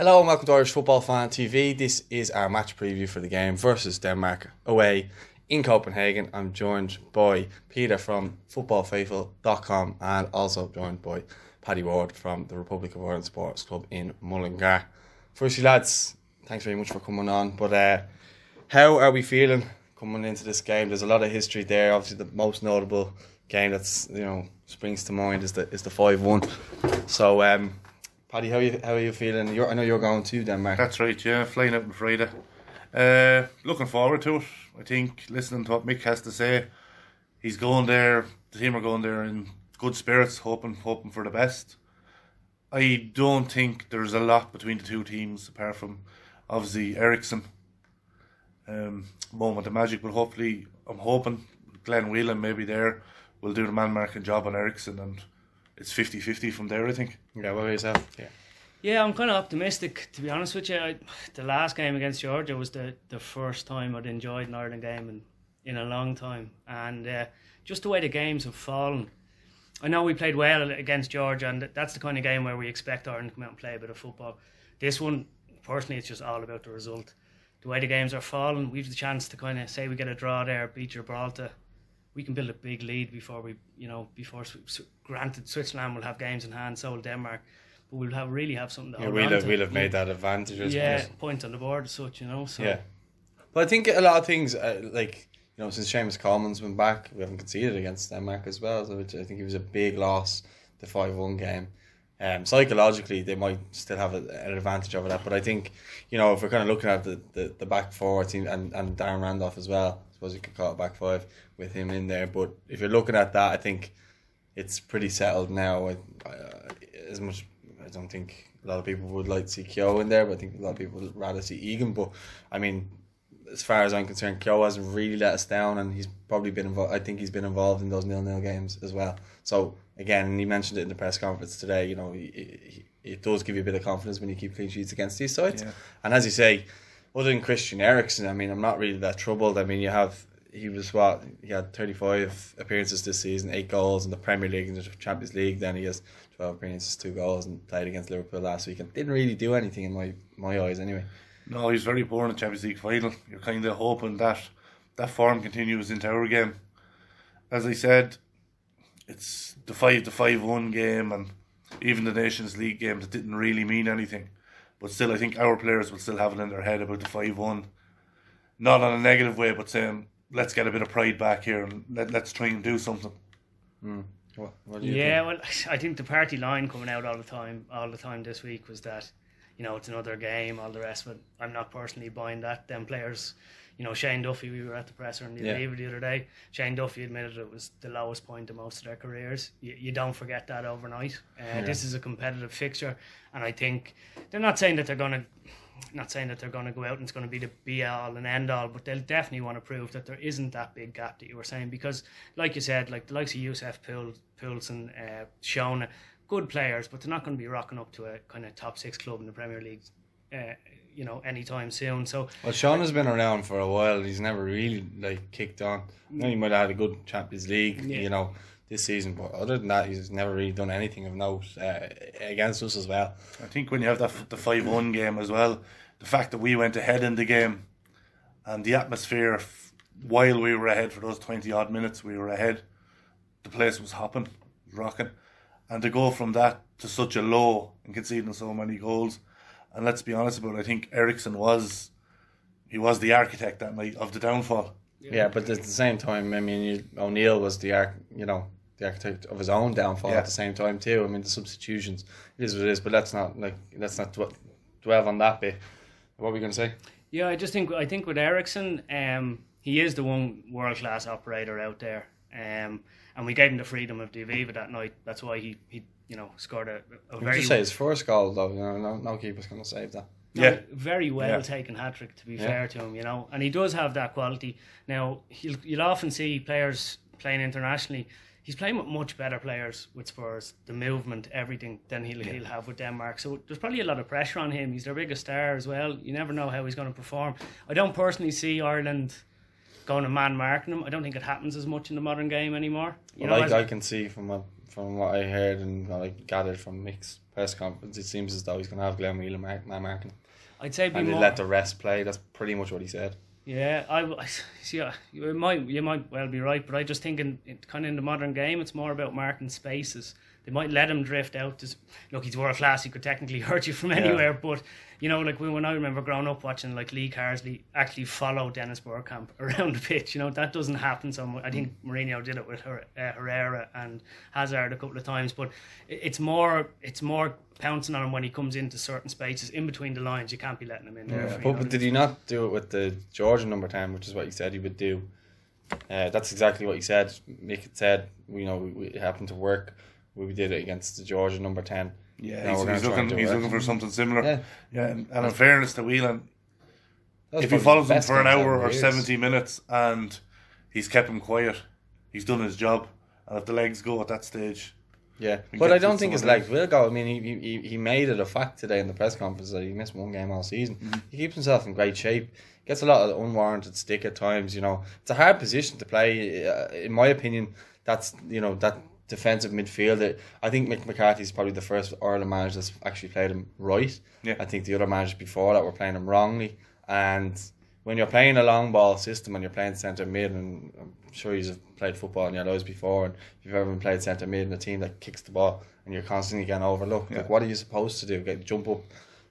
Hello and welcome to Irish Football Fan TV. This is our match preview for the game versus Denmark away in Copenhagen. I'm joined by Peter from footballfaithful.com and also joined by Paddy Ward from the Republic of Ireland Sports Club in Mullingar. Firstly, lads, thanks very much for coming on. But uh, how are we feeling coming into this game? There's a lot of history there. Obviously, the most notable game that's you know springs to mind is the is the five one. So um, Paddy, how are you how are you feeling? You're, I know you're going to Denmark. That's right, yeah, flying out on Friday. Uh, looking forward to it. I think listening to what Mick has to say, he's going there. The team are going there in good spirits, hoping hoping for the best. I don't think there's a lot between the two teams apart from obviously Eriksen. Um, moment of magic, but hopefully I'm hoping Glenn Whelan maybe there will do the man marking job on Eriksen and it's 50-50 from there I think. Yeah, what about yourself? Yeah. Yeah, I'm kind of optimistic to be honest with you. I, the last game against Georgia was the, the first time I'd enjoyed an Ireland game in, in a long time, and uh, just the way the games have fallen. I know we played well against Georgia, and that's the kind of game where we expect Ireland to come out and play a bit of football. This one, personally, it's just all about the result. The way the games are falling, we've the chance to kind of say we get a draw there, beat Gibraltar. We can build a big lead before we, you know, before granted Switzerland will have games in hand, so will Denmark but we'll have really have something to yeah, we'll have, we'll have made that advantage. I yeah, suppose. point on the board as such, you know. So yeah, but I think a lot of things uh, like you know since Seamus Coleman's been back, we haven't conceded against Denmark as well, so which I think it was a big loss, the five one game. Um, psychologically, they might still have a, an advantage over that, but I think you know if we're kind of looking at the, the, the back four team and, and Darren Randolph as well, suppose you could call it back five with him in there. But if you're looking at that, I think it's pretty settled now. Uh, as much I don't think a lot of people would like to see Keogh in there, but I think a lot of people would rather see Egan. But I mean, as far as I'm concerned, Keogh hasn't really let us down, and he's probably been involved. I think he's been involved in those nil nil games as well. So again, he mentioned it in the press conference today. You know, he, he, it does give you a bit of confidence when you keep clean sheets against these sides. Yeah. And as you say, other than Christian Eriksen, I mean, I'm not really that troubled. I mean, you have he was what he had 35 appearances this season, eight goals in the Premier League and the Champions League. Then he has 12 appearances, two goals, and played against Liverpool last week and didn't really do anything in my my eyes anyway. No, he's very poor in the Champions League final. You're kind of hoping that that form continues into our game. As I said, it's the five the five one game and even the Nations League game that didn't really mean anything. But still, I think our players will still have it in their head about the five one. Not on a negative way, but saying let's get a bit of pride back here and let, let's try and do something. Mm. What, what yeah, think? well, I think the party line coming out all the time, all the time this week was that, you know, it's another game, all the rest But. I'm not personally buying that. Them players, you know, Shane Duffy, we were at the presser in the, yeah. the other day. Shane Duffy admitted it was the lowest point of most of their careers. You, you don't forget that overnight. Uh, yeah. This is a competitive fixture, and I think they're not saying that they're going to not saying that they're going to go out and it's going to be the be all and end all, but they'll definitely want to prove that there isn't that big gap that you were saying because, like you said, like the likes of Yussuf Poulsen, uh, Schöne, good players, but they're not going to be rocking up to a kind of top six club in the Premier League. Uh, you know, anytime soon. So well, Sean has been around for a while. He's never really like kicked on. I know he might have had a good Champions League, yeah. you know, this season, but other than that, he's never really done anything of note uh, against us as well. I think when you have that the five one game as well, the fact that we went ahead in the game, and the atmosphere while we were ahead for those twenty odd minutes, we were ahead. The place was hopping, rocking, and to go from that to such a low and conceding so many goals, and let's be honest about it, I think Eriksen was he was the architect that night of the downfall. Yeah, yeah but at the same time, I mean, O'Neill was the arc, you know, the architect of his own downfall yeah. at the same time too. I mean, the substitutions it is what it is, but let's not like let's not dwell on that bit. What were we going to say? Yeah, I just think I think with Eriksen, um, he is the one world class operator out there, um, and we gave him the freedom of the Aviva that night. That's why he, he you know scored a, a very. Just say his first goal though. You know, no, no keeper's going to save that. No, yeah, very well yeah. taken hat trick. To be yeah. fair to him, you know, and he does have that quality. Now, you'll, you'll often see players playing internationally he's playing with much better players with Spurs, the movement, everything than he'll yeah. he'll have with Denmark. So there's probably a lot of pressure on him. He's their biggest star as well. You never know how he's going to perform. I don't personally see Ireland going to man marking him. I don't think it happens as much in the modern game anymore. You well, know, I, I can see from what from what I heard and what I gathered from Mick's press conference, it seems as though he's going to have Glenn Whelan mark, man marking, I'd say be and more. let the rest play. That's pretty much what he said. Yeah, I, see. uh, You might you might well be right, but I just think in, in kind of in the modern game, it's more about marking spaces. They might let him drift out. S- look, he's world class. He could technically hurt you from anywhere, but you know, like when when I remember growing up watching like Lee Carsley actually follow Dennis Bergkamp around the pitch. You know that doesn't happen so much. I think Mourinho did it with Her- uh, Herrera and Hazard a couple of times, but it's more it's more pouncing on him when he comes into certain spaces in between the lines. You can't be letting him in there. you But, but did he not do it with the Georgian number 10, which is what he said he would do? Uh, that's exactly what he said. Mick had said, you know, we, we it happened to work. We did it against the Georgian number 10. Yeah, Now he's, he's looking. He's it. looking for something similar. Yeah. Yeah, and, and in fairness to Whelan, if he follows him for an hour or years. seventy minutes and he's kept him quiet, he's done his job. And if the legs go at that stage, Yeah, but I don't think his legs will go. I mean, he, he he made it a fact today in the press conference that he missed one game all season. Mm-hmm. He keeps himself in great shape. Gets a lot of unwarranted stick at times. You know, it's a hard position to play. Uh, in my opinion, that's you know that defensive midfield. I think Mick McCarthy's probably the first Ireland manager that's actually played him right. Yeah. I think the other managers before that were playing him wrongly. And when you're playing a long ball system and you're playing centre mid, and I'm sure you've played football in your lives before, and if you've ever been played centre mid in a team that kicks the ball and you're constantly getting overlooked, Yeah. like what are you supposed to do? Get jump up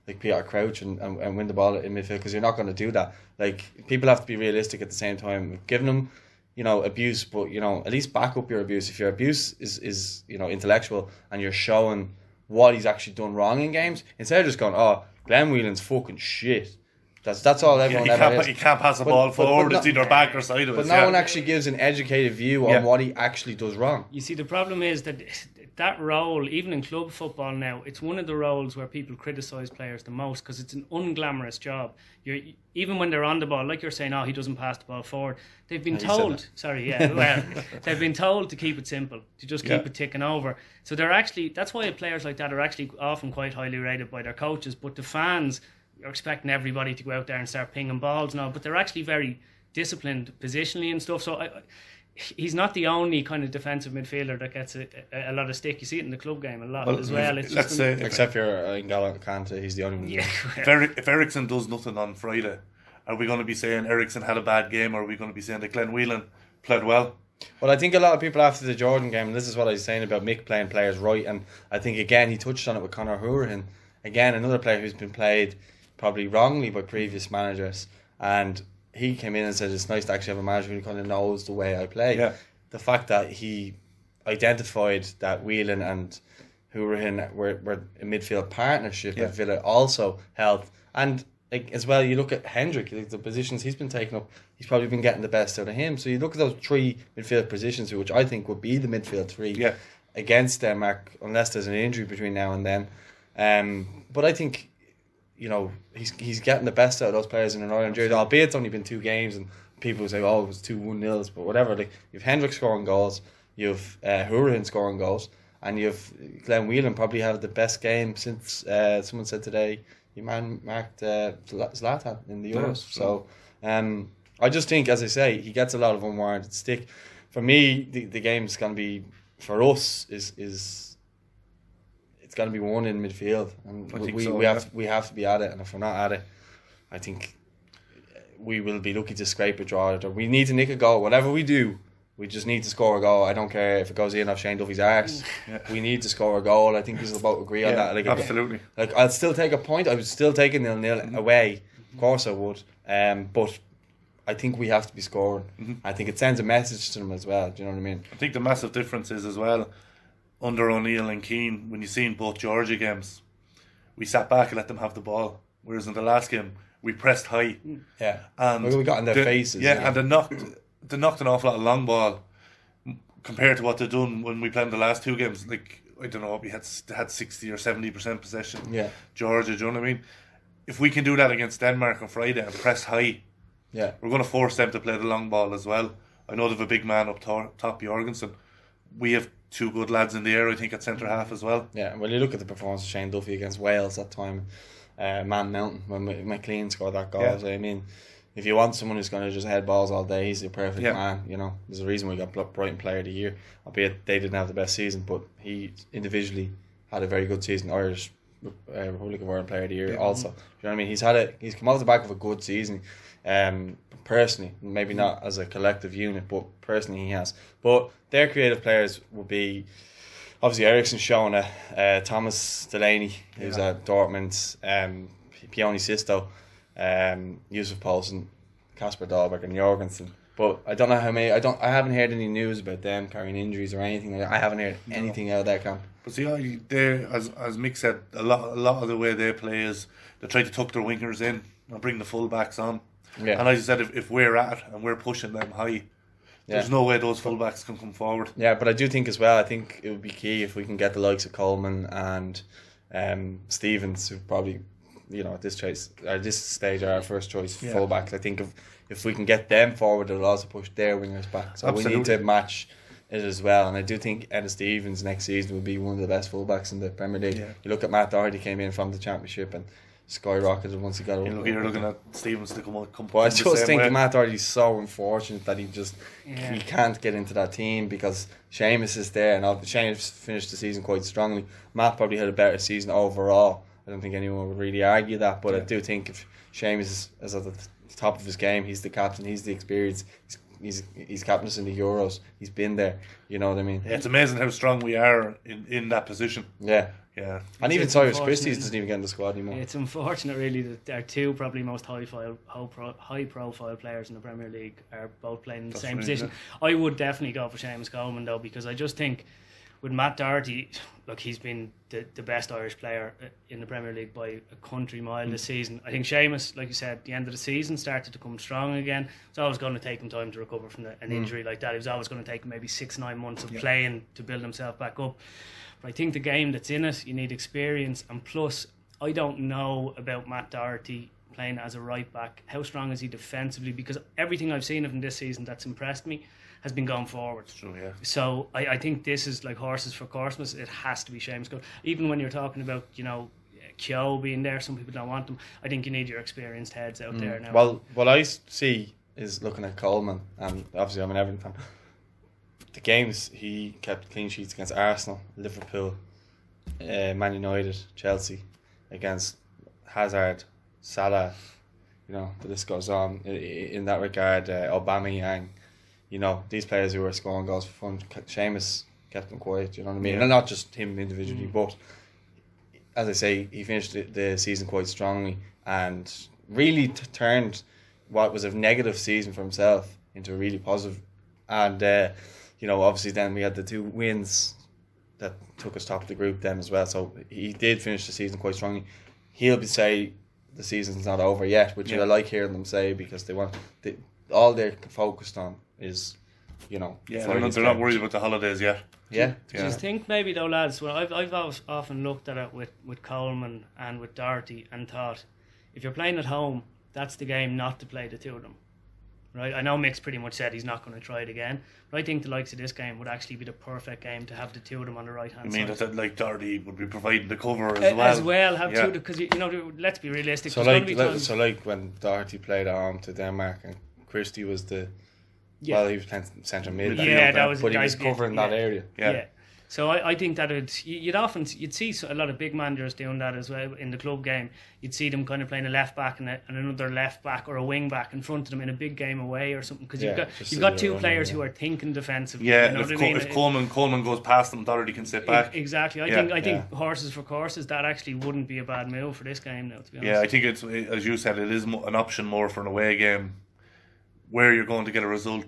like Peter Crouch and, and, and win the ball in midfield because you're not going to do that. Like people have to be realistic at the same time. We've them, you know, abuse, but you know, at least back up your abuse. If your abuse is is you know intellectual and you're showing what he's actually done wrong in games, instead of just going, oh, Glenn Whelan's fucking shit. That's that's all yeah, everyone he, ever can't, is. he can't pass the But- ball but- but forward. no- it's either back or side of it. But it. no yeah. one actually gives an educated view on Yeah. what he actually does wrong. You see, the problem is that that role, even in club football now, it's one of the roles where people criticise players the most because it's an unglamorous job. You're even when they're on the ball, like you're saying, oh, he doesn't pass the ball forward. They've been told, sorry, yeah, well, they've been told to keep it simple, to just keep Yeah. it ticking over. So they're actually that's why players like that are actually often quite highly rated by their coaches. But the fans are expecting everybody to go out there and start pinging balls now, but they're actually very disciplined positionally and stuff. So I, I- he's not the only kind of defensive midfielder that gets a, a, a lot of stick. You see it in the club game a lot Well, as well. It's let's just say an- Except for uh, N'Golo Kante, he's the only one. yeah, if, Eric, if Eriksen does nothing on Friday, are we going to be saying Eriksen had a bad game, or are we going to be saying that Glenn Whelan played well? Well, I think a lot of people after the Jordan game, and this is what I was saying about Mick playing players right, and I think again he touched on it with Conor Hourihane, again another player who's been played probably wrongly by previous managers, and he came in and said it's nice to actually have a manager who kind of knows the way I play. Yeah. The fact that he identified that Whelan and Hourihane were, were a midfield partnership Yeah. that Villa also helped, and like as well, you look at Hendrick, like the positions he's been taking up, he's probably been getting the best out of him. So you look at those three midfield positions, which I think would be the midfield three Yeah. against Denmark, unless there's an injury between now and then. Um, but I think, you know, he's he's getting the best out of those players in an Ireland jersey, albeit it's only been two games, and people say, oh, it was two one nils, but whatever. Like you've Hendrick scoring goals, you've uh, Hourihane scoring goals, and you've Glenn Whelan probably had the best game since uh, someone said today he man marked uh, Zla- Zlatan in the Euros. So um, I just think, as I say, he gets a lot of unwarranted stick. For me, the, the game's going to be for us is is it's going to be won in midfield, and I we think we, so, we yeah. have we have to be at it. And if we're not at it, I think we will be lucky to scrape a draw. Or We need to nick a goal. Whatever we do, we just need to score a goal. I don't care if it goes in off Shane Duffy's arse. Mm. Yeah. We need to score a goal. I think we will both agree on that. Like, absolutely. like I'll still take a point. I would still take a nil nil mm-hmm. away. Of mm-hmm. course I would. Um, but I think we have to be scoring. Mm-hmm. I think it sends a message to them as well. Do you know what I mean? I think the massive difference is as well under O'Neill and Keane when you seen both Georgia games, we sat back and let them have the ball, whereas in the last game we pressed high hmm. Yeah. and We got in their the- faces, Yeah, yeah. and they knocked they knocked an awful lot of long ball compared to what they've done when we played in the last two games. Like I don't know, we had had sixty or seventy percent possession. Yeah. Georgia, do you know what I mean? If we can do that against Denmark on Friday and press high, Yeah. we're going to force them to play the long ball as well. I know they've a big man up tor- top, Jorgensen. We have two good lads in the air, I think, at centre half as well. Yeah. Well, you look at the performance of Shane Duffy against Wales that time, uh, Man Mountain when Mc- McClean scored that goal. Yeah. So, I mean, if you want someone who's going to just head balls all day, he's the perfect Yeah. man. You know, there's a reason we got Brighton Player of the Year. Albeit they didn't have the best season, but he individually had a very good season. Irish uh, Republic of Ireland Player of the Year Yeah. also. Do you know what I mean? He's had a he's come off the back of a good season. Um, personally, maybe not as a collective unit, but personally he has. But their creative players would be obviously Eriksen showing it, uh, Thomas Delaney, who's Yeah. at Dortmund, um, Pione Sisto, um, Yussuf Poulsen, Kasper Dolberg, and Jorgensen. But I don't know how many. I don't. I haven't heard any news about them carrying injuries or anything. like that. I haven't heard anything out of that camp. But see, they as as Mick said, a lot a lot of the way they play is they try to tuck their wingers in and bring the fullbacks on. Yeah. And as I said, if, if we're at it and we're pushing them high, there's no way those fullbacks can come forward. Yeah, but I do think as well. I think it would be key if we can get the likes of Coleman and um, Stevens, who probably, you know, at this choice, at this stage, are our first choice Yeah. fullbacks. I think if if we can get them forward, it'll also push their wingers back. So we need to match it as well. And I do think Enda Stevens next season will be one of the best fullbacks in the Premier League. Yeah. You look at Matt Doherty came in from the Championship and skyrocketed once he got You over. know, you're looking at Stevens to come out. Come, But I come the just think way. Matt Doherty's so unfortunate that he just Yeah. he can't get into that team because Seamus is there and ob- Seamus finished the season quite strongly. Matt probably had a better season overall. I don't think anyone would really argue that, but I do think if Seamus is, is at the top of his game, he's the captain, he's the experience, he's he's, he's captain in the Euros, he's been there. You know what I mean? Yeah, it's amazing how strong we are in, in that position. Yeah. Yeah. And even It's Cyrus unfortunate. Christie doesn't even get in the squad anymore. It's unfortunate, really, that our two probably most high file, high, pro, high profile players in the Premier League are both playing in the That's same right, position. I would definitely go for Seamus Coleman though, because I just think with Matt Doherty, look, he's been the, the best Irish player uh, in the Premier League by a country mile Mm. this season. I think Seamus, like you said, the end of the season started to come strong again. It's always going to take him time to recover from the, an injury like that. It was always going to take him maybe six, nine months of Mm. Yeah. playing to build himself back up. But I think the game that's in it, you need experience, and plus, I don't know about Matt Doherty playing as a right back. How strong is he defensively? Because everything I've seen of him this season that's impressed me has been going forward. True, yeah. So I, I think this is like horses for courses. It has to be Seamus Cole. Even when you're talking about you know Keogh being there, some people don't want them. I think you need your experienced heads out there now. Mm. Well, I see is looking at Coleman, and obviously I'm an Everton fan. The games he kept clean sheets against Arsenal, Liverpool, uh, Man United, Chelsea, against Hazard, Salah. You know, the list goes on. I- i- In that regard, uh, Aubameyang, you know, these players who were scoring goals for fun. Seamus kept them quiet. You know what I mean? Yeah. And not just him individually, but as I say, he finished the, the season quite strongly and really t- turned what was a negative season for himself into a really positive. And uh, you know, obviously, then we had the two wins that took us top of the group then as well. So he did finish the season quite strongly. He'll be say the season's not over yet, which Yeah. I like hearing them say because they want they, all they're focused on is, you know, Yeah, they're not, they're not worried about the holidays yet. Yeah, Do you think maybe though, lads? Well, I've I've always, often looked at it with with Coleman and with Doherty and thought, if you're playing at home, that's the game not to play the two of them, right? I know Mick's pretty much said he's not going to try it again, but I think the likes of this game would actually be the perfect game to have the two of them on the right hand. I hand mean, side. that, that like Doherty would be providing the cover as Uh, well. as well, have Yeah. two because you know, let's be realistic. So like, be like so like when Doherty played at home to Denmark and Christie was the Yeah. well he was playing central mid Yeah, that was but he was covering yeah. that area. Yeah. yeah. So I, I think that would you'd often you'd see a lot of big managers doing that as well in the club game. You'd see them kind of playing a left back and, a, and another left back or a wing back in front of them in a big game away or something because Yeah, you've got you've got two runner, players yeah. who are thinking defensively. Yeah, you know if, what I mean? if Coleman Coleman goes past them, Doherty can sit back. Exactly. I Yeah. think I think Yeah. horses for courses that actually wouldn't be a bad move for this game now. To be honest. Yeah, I think it's as you said, it is an option more for an away game, where you're going to get a result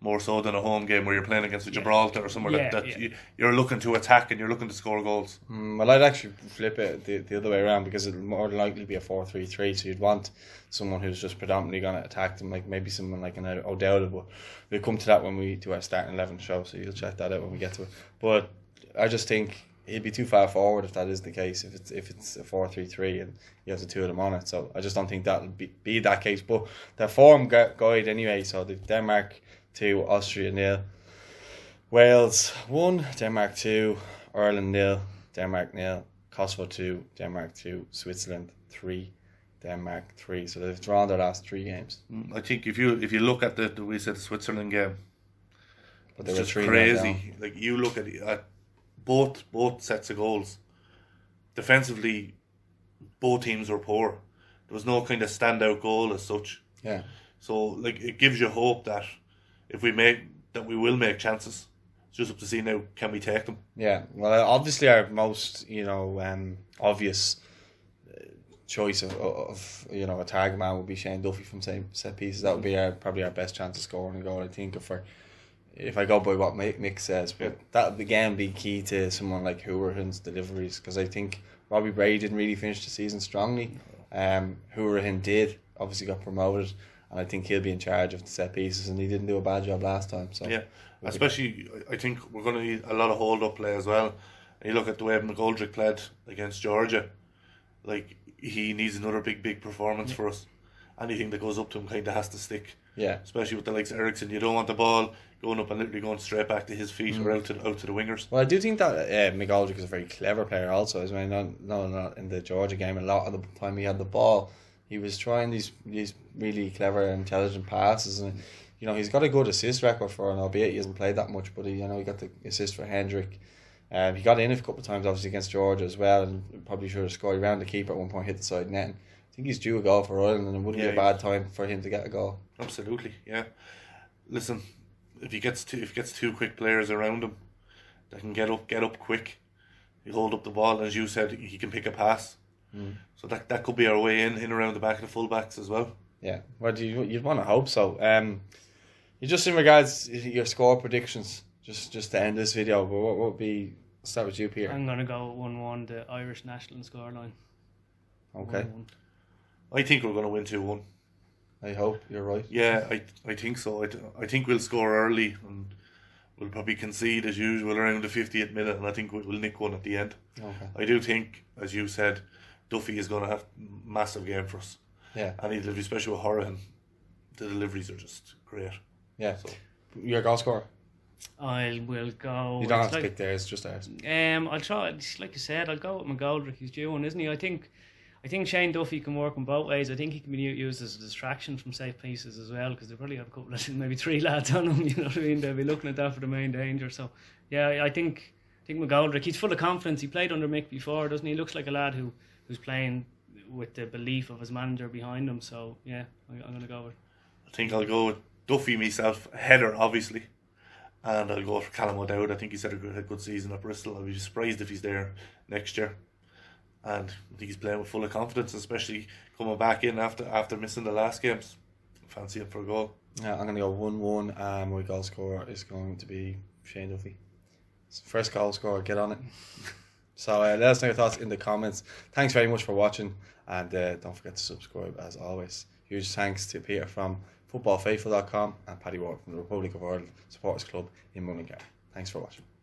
more so than a home game where you're playing against a Gibraltar or somewhere Yeah, that, that yeah. you, you're looking to attack and you're looking to score goals. Mm, well, I'd actually flip it the, the other way around because it'll more than likely be a 4 3 3. So you'd want someone who's just predominantly going to attack them, like maybe someone like an O'Dowda. But we'll come to that when we do our starting 11 show, so you'll check that out when we get to it. But I just think he'd be too far forward if that is the case, if it's if it's a 4 3 3 and you have the two of them on it. So I just don't think that'll be, be that case. But the form gu- guide anyway, so the Denmark 2, Austria nil. Wales 1, Denmark 2, Ireland nil, Denmark nil, Kosovo 2, Denmark 2, Switzerland 3, Denmark three. So they've drawn their last three games. Mm, I think if you if you look at the, the we said Switzerland game, But it's just crazy. Like you look at, at both both sets of goals. Defensively, both teams were poor. There was no kind of standout goal as such. Yeah. So like it gives you hope that if we make that we will make chances. It's just up to see now can we take them. Yeah, well, obviously our most you know um, obvious uh, choice of, of you know a target man would be Shane Duffy from set, set pieces. That would be our probably our best chance of scoring a goal. I think if I if I go by what Mick, Mick says, but that would again be key to someone like Hourihane's deliveries because I think Robbie Brady didn't really finish the season strongly. Um, Hourihane did obviously got promoted. And I think he'll be in charge of the set pieces, and he didn't do a bad job last time. So Yeah, especially I- I think we're going to need a lot of hold up play as well. And you look at the way McGoldrick played against Georgia, like he needs another big, big performance for us. Anything that goes up to him kind of has to stick, yeah, especially with the likes of Eriksen. You don't want the ball going up and literally going straight back to his feet Mm. or out to out to the wingers. Well, I do think that uh, McGoldrick is a very clever player. Also, as well, not, no, not in the Georgia game. A lot of the time he had the ball, he was trying these these really clever, intelligent passes, and you know he's got a good assist record for an albeit he hasn't played that much. But he, you know, he got the assist for Hendrick. Um, he got in a couple of times, obviously against Georgia as well, and probably should have scored around the keeper at one point, hit the side net. I think he's due a goal for Ireland, and it wouldn't Yeah, be a bad time for him to get a goal. Absolutely, yeah. Listen, if he gets two, if he gets two quick players around him, that can get up, get up quick. He hold up the ball, and as you said, he can pick a pass. Mm. So that that could be our way in, in around the back of the fullbacks as well. Yeah, well, you you'd want to hope so. Um, you just in regards to your score predictions, just just to end this video, but what would be? Let's start with you, Peter. I'm gonna go one one the Irish national scoreline. Okay, 1-1. I think we're going to win two one. I hope you're right. Yeah, I I think so. I, I think we'll score early and we'll probably concede as usual around the 50th minute, and I think we'll, we'll nick one at the end. Okay, I do think, as you said, Duffy is going to have massive game for us, yeah, and he delivery, especially with Hourihane. The deliveries are just great. yeah. So Your goal scorer. I will go. You don't have it's to like- pick theirs, just ours. Um, I'll try. it's Like you said, I'll go with McGoldrick. He's due one, isn't he? I think. I think Shane Duffy can work in both ways. I think he can be used as a distraction from safe pieces as well because they probably have a couple of maybe three lads on him. You know what I mean? They'll be looking at that for the main danger. So yeah, I think I think McGoldrick. He's full of confidence. He played under Mick before, doesn't he? He looks like a lad who who's playing with the belief of his manager behind him. So yeah, I, I'm going to go with. I think I'll go with Duffy myself, header obviously, and I'll go for Callum O'Dowda. I think he's had a good, a good season at Bristol. I'll be surprised if he's there next year. And I think he's playing with full of confidence, especially coming back in after after missing the last games. Fancy him for a goal. Yeah, I'm gonna go one one, and my goal scorer is going to be Shane Duffy. First goal scorer, get on it. So uh, let us know your thoughts in the comments. Thanks very much for watching, and uh, don't forget to subscribe as always. Huge thanks to Peter from footballfaithful.com and Paddy Ward from the Republic of Ireland Supporters Club in Mullingar. Thanks for watching.